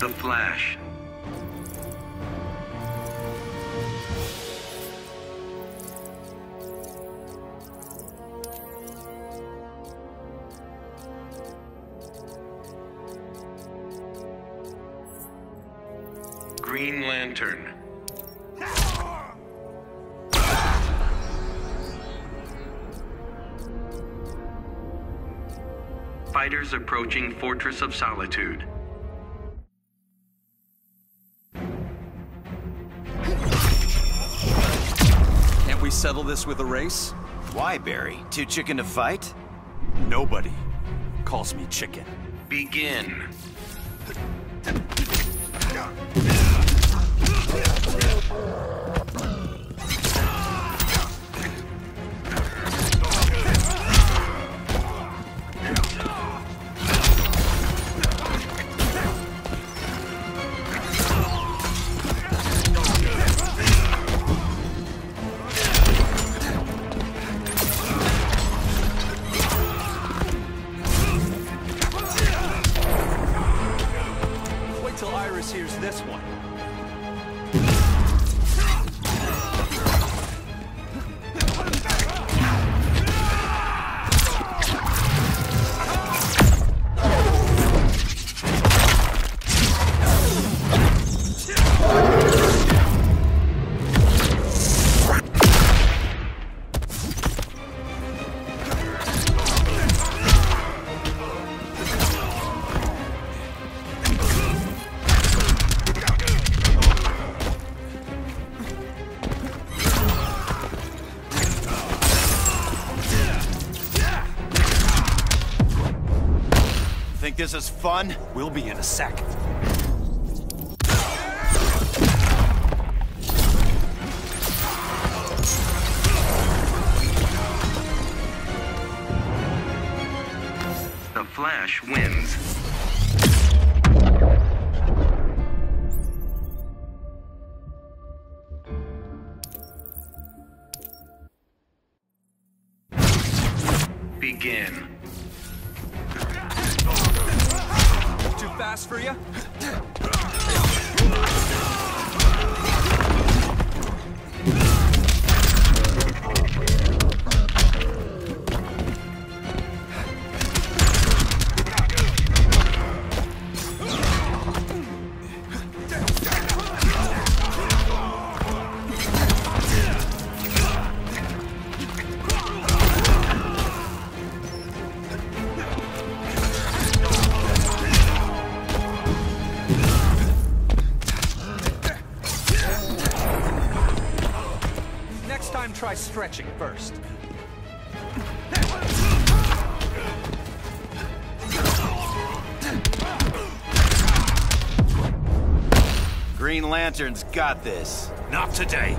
The Flash. Green Lantern. Fighters approaching Fortress of Solitude. We settle this with a race? Why, Barry? Too chicken to fight? Nobody calls me chicken. Begin. Think this is fun? We'll be in a second. The Flash wins. Begin. Fast for you? Try stretching first. Green Lantern's got this. Not today.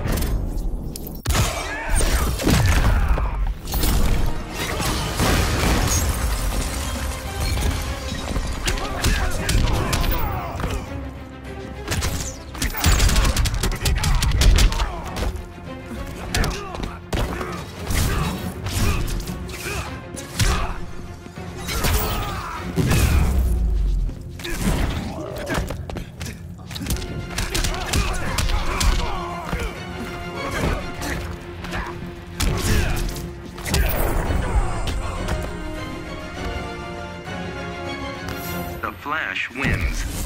The Flash wins.